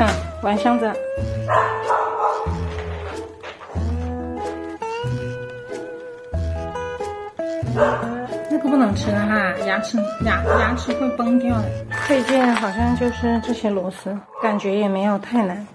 看，玩箱子。那个不能吃的哈，牙齿牙牙齿会崩掉的。配件好像就是这些螺丝，感觉也没有太难。